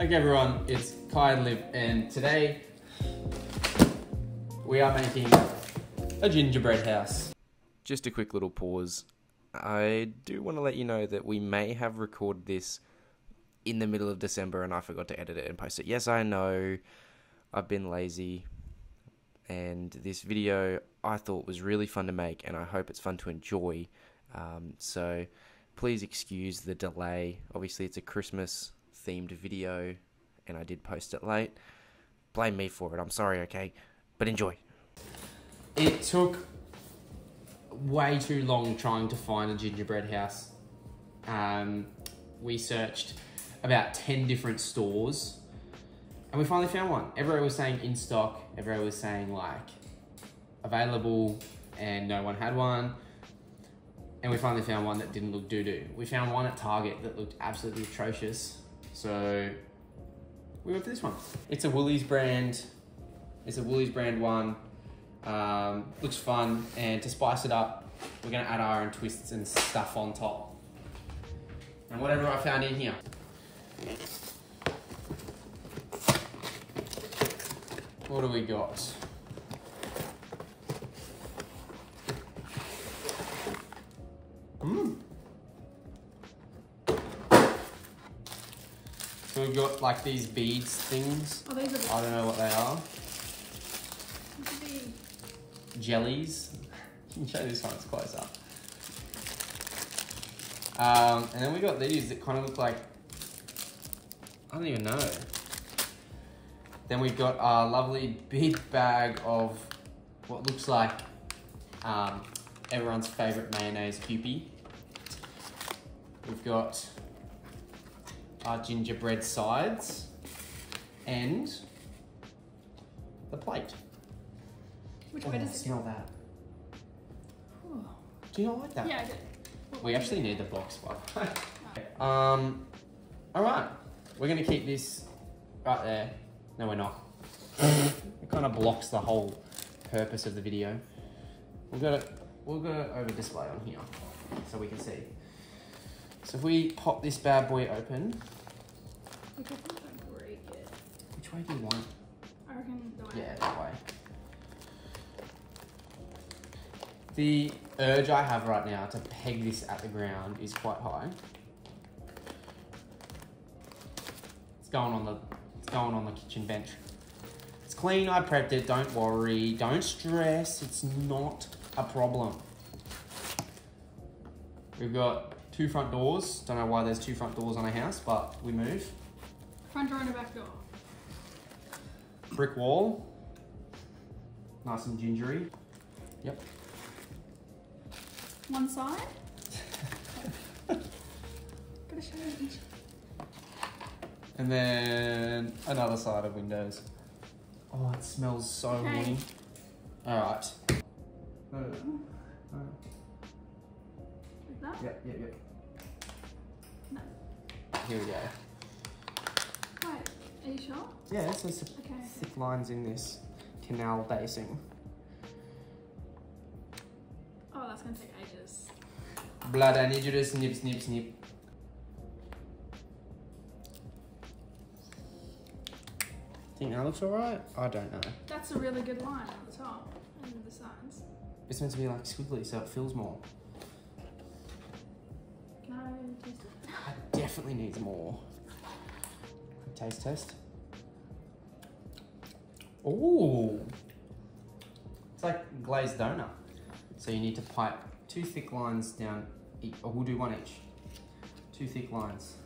Okay everyone, it's Kai and Liv and today we are making a gingerbread house. Just a quick little pause. I do want to let you know that we may have recorded this in the middle of December and I forgot to edit it and post it. Yes, I know I've been lazy and this video I thought was really fun to make and I hope it's fun to enjoy. Um, so please excuse the delay. Obviously, it's a Christmas themed video and I did post it late. Blame me for it. I'm sorry, okay? But enjoy. It took way too long trying to find a gingerbread house. Um, we searched about 10 different stores and we finally found one. Everyone was saying in stock, everyone was saying like available, and no one had one. And we finally found one that didn't look doo doo. We found one at Target that looked absolutely atrocious. So we went for this one. It's a Woolies brand. It's a Woolies brand one. Um, looks fun, and to spice it up, we're gonna add our own twists and stuff on top. And whatever I found in here. What do we got? Hmm. Got like these beads things. Oh, these are the I don't know what they are. these are the- Jellies. Can show this one? It's close up. Um, and then we got these that kind of look like I don't even know. Then we've got a lovely big bag of what looks like um, everyone's favorite mayonnaise Kewpie. We've got our gingerbread sides and the plate. Which Oh, way does it smell that? go? Do you not like that? Yeah, I do. We actually need the box, by the way. Um, all right, we're gonna keep this right there. No, we're not. it kind of blocks the whole purpose of the video. We've got it. We'll go over display on here so we can see. So if we pop this bad boy open, go? Which I break it. which way do you want? I reckon the way. Yeah, that way. The urge I have right now to peg this at the ground is quite high. It's going on the it's going on the kitchen bench. It's clean, I prepped it, don't worry, don't stress, it's not a problem. We've got two front doors. Don't know why there's two front doors on a house, but we move. Front door and a back door. Brick wall. Nice and gingery. Yep. One side. Gotta show you each. And then another side of windows. Oh, it smells so Okay. winning. Alright. No, no, no. No. Like that. Yep, yep, yep. No. Here we go. Are you sure? Yeah, there's some Okay. thick lines in this canal basing. Oh, that's gonna take ages. Blood, I need you to snip, snip, snip. Think that looks alright? I don't know. That's a really good line at the top and the sides. It's meant to be like squiggly so it feels more. Can I taste it? It definitely needs more. Taste test. Ooh. It's like glazed donut. So you need to pipe two thick lines down each, or we'll do one each. Two thick lines.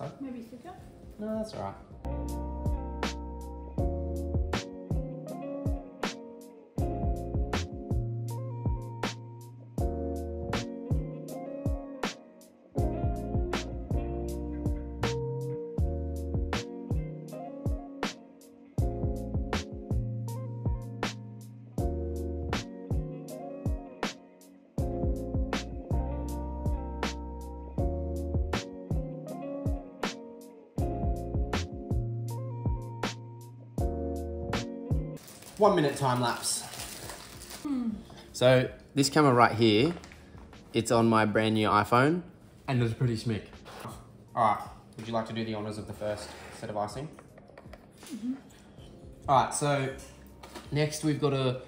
Outside. Maybe thicker. No, that's alright. One minute time lapse. Hmm. So this camera right here, it's on my brand new iPhone, and it's pretty smick. All right, would you like to do the honors of the first set of icing? Mm-hmm. All right, so next we've got to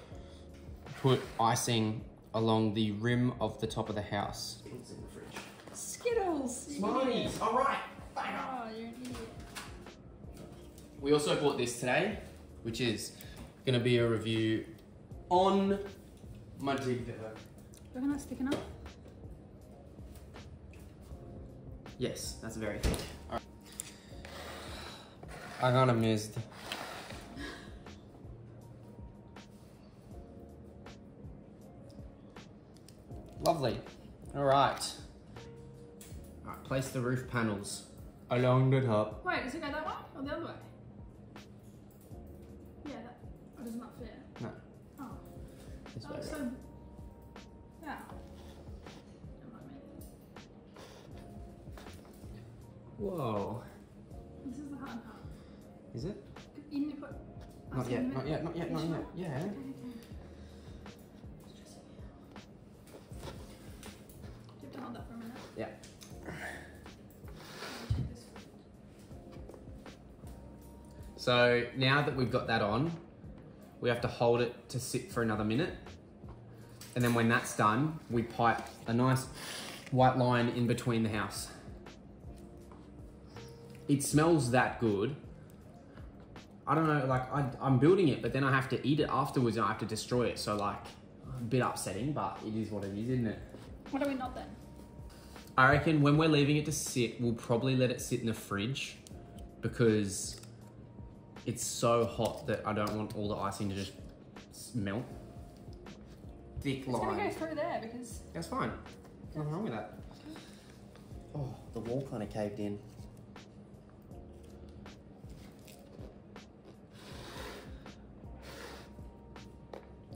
put icing along the rim of the top of the house. It's in the fridge. Skittles. Smarties, idiot. all right. Oh, you're an idiot. We also bought this today, which is going to be a review on my dig there. You're gonna stick enough? Yes, that's very thick. I kind of missed. Lovely. All right. All right. Place the roof panels along the top. Wait, does it go that way or the other way? Yeah, that. Or does not fit? No. Oh. This Oh, so. right? Yeah. Never mind, maybe. Whoa. This is the hard part. Is it? You need to put. Not yet. Not yet. Not yet. Not yet. Yeah. Okay, okay. Do you have to hold that for a minute? Yeah. I'll check this. So now that we've got that on, we have to hold it to sit for another minute. And then when that's done, we pipe a nice white line in between the house. It smells that good. I don't know, like I, I'm building it, but then I have to eat it afterwards and I have to destroy it. So like, a bit upsetting, but it is what it is, isn't it? What are we not then? I reckon when we're leaving it to sit, we'll probably let it sit in the fridge because it's so hot that I don't want all the icing to just melt. Thick line. It's gonna go through there because. That's fine. Nothing wrong with that. Oh, the wall kind of caved in.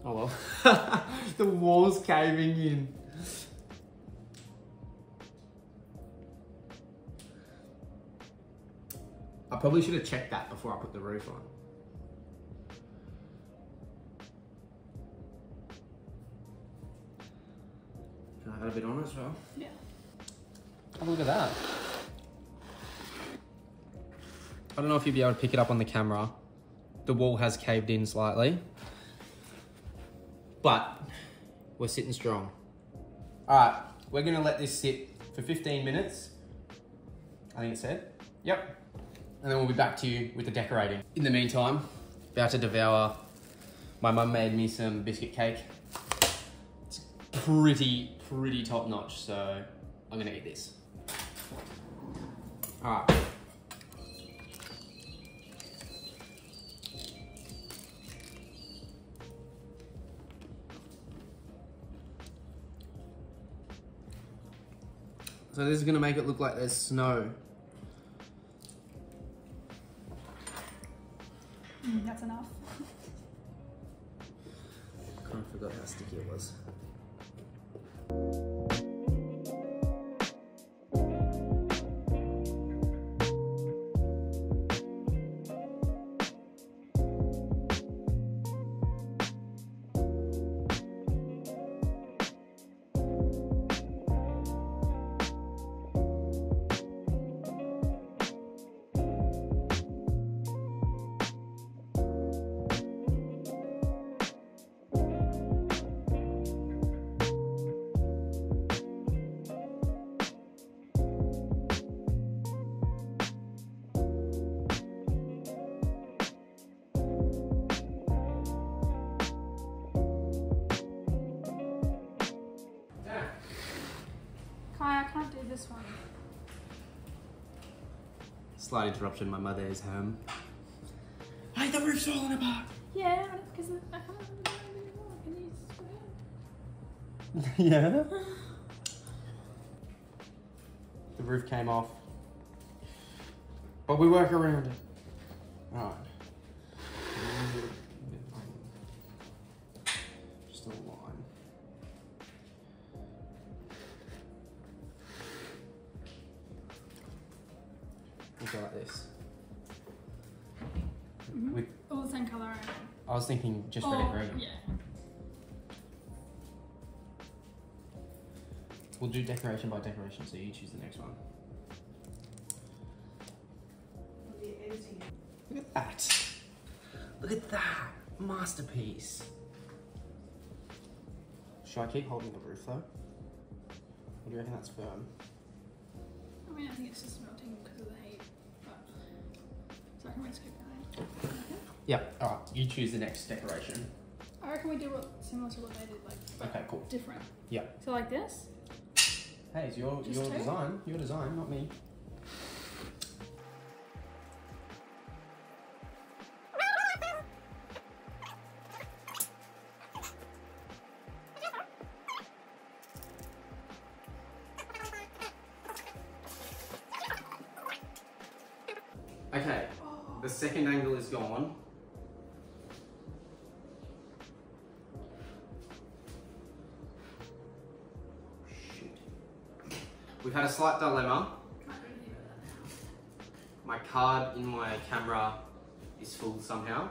Oh well. the wall's caving in. Probably should have checked that before I put the roof on. Can I add a bit on as well? Yeah. Have a look at that. I don't know if you'll be able to pick it up on the camera. The wall has caved in slightly. But we're sitting strong. All right, we're gonna let this sit for 15 minutes. I think it said. Yep. And then we'll be back to you with the decorating. In the meantime, about to devour. My mum made me some biscuit cake. It's pretty, pretty top notch, so I'm gonna eat this. All right. So this is gonna make it look like there's snow. Kai, I can't do this one. Slight interruption. My mother is home. Hey, the roof's falling apart. Yeah, because I can't do it anymore. Can you swear? yeah. The roof came off. But we work around it. Alright. Was thinking just for oh, decorating. yeah. We'll do decoration by decoration, so you choose the next one. Look at that. Look at that. Masterpiece. Should I keep holding the roof though? Or do you reckon that's firm? I mean, I think it's just melting because of the heat. But so I can just keep going. Yeah. Alright, you choose the next decoration. I reckon we do what similar to what they did, like Okay, cool. different. Yeah. So like this. Hey, it's your Just your two? design. Your design, not me. We've had a slight dilemma. My card in my camera is full somehow,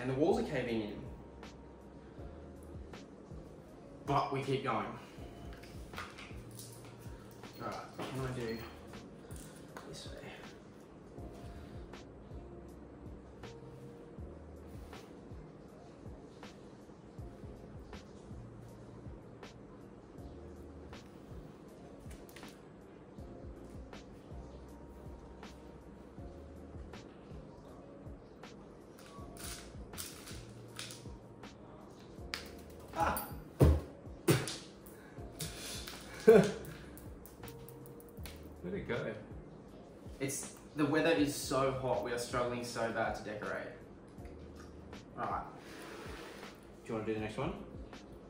and the walls are caving in. But we keep going. Alright, what can I do the weather is so hot. We are struggling so bad to decorate. All right. Do you want to do the next one?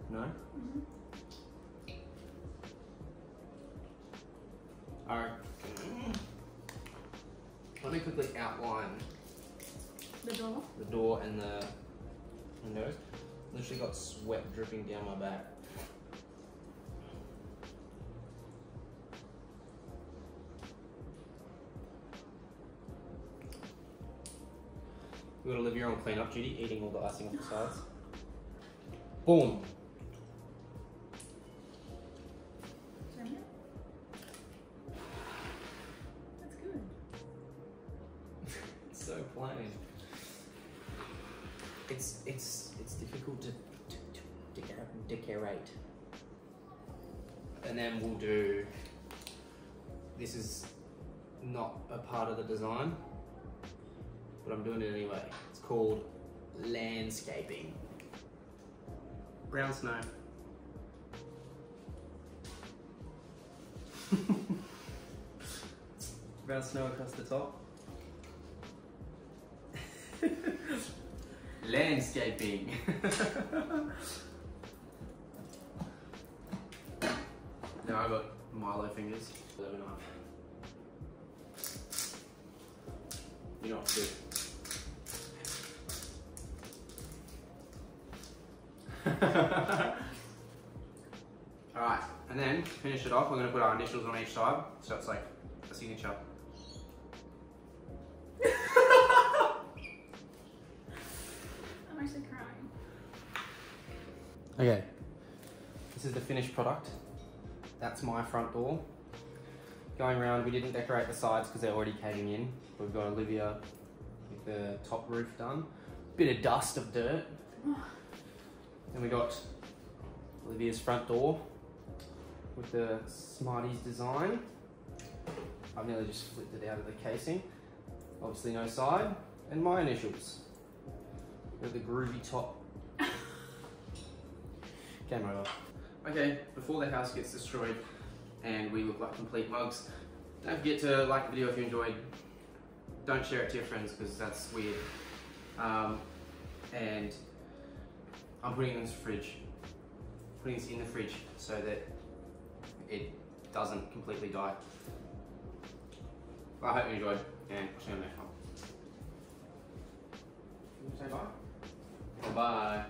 No. Mhm. All right. Let me quickly outline The door. the door and the windows. Literally got sweat dripping down my back. We got Olivia on clean-up duty, eating all the icing off the sides. Boom. That's good. It's so plain. It's it's it's difficult to, to, to decor- decorate. And then we'll do. This is not a part of the design, but I'm doing it anyway. It's called landscaping. Brown snow. Brown snow across the top. Landscaping. now I've got Milo fingers. You're not good. Alright, and then to finish it off, we're going to put our initials on each side, so it's like a signature. I'm actually crying. Okay. This is the finished product. That's my front door. Going around, we didn't decorate the sides because they're already caving in. We've got Olivia with the top roof done. Bit of dust of dirt. Then we got Olivia's front door with the Smarties design. I've nearly just flipped it out of the casing. Obviously no side. And my initials. With the groovy top Game over. Okay, before the house gets destroyed and we look like complete mugs, don't forget to like the video if you enjoyed. Don't share it to your friends because that's weird. Um, and I'm putting it in the fridge. Putting this in the fridge so that it doesn't completely die. I hope you enjoyed and I'll see you on the next one. Say bye. Bye bye.